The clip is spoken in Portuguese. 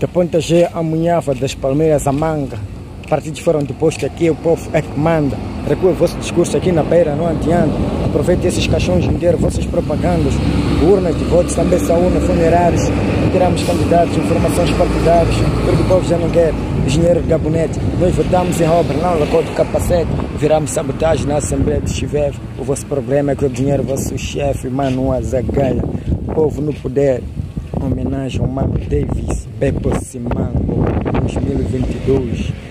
Da Ponta G, a Munhafa, das Palmeiras, a Manga. Partidos foram depostos aqui, o povo é que manda. Recua o vosso discurso aqui na beira, não adianta. Aproveite esses caixões de dinheiro, vossas propagandas, urnas de votos, também são urnas funerárias. Tiramos candidatos, informações partidárias, porque o povo já não quer dinheiro de gabinete. Nós votamos em obra, não lacou do capacete. Viramos sabotagem na Assembleia de Chivev. O vosso problema é que o dinheiro, o vosso chefe, Zagaia. O povo no poder homenagem ao Mano Davis, Beppo Simango, 2022.